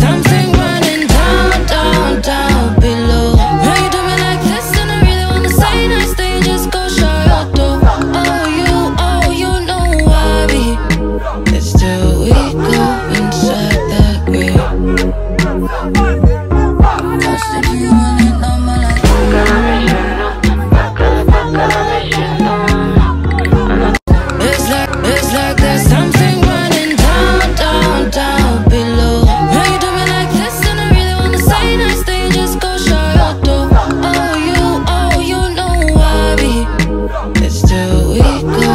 there's It's we go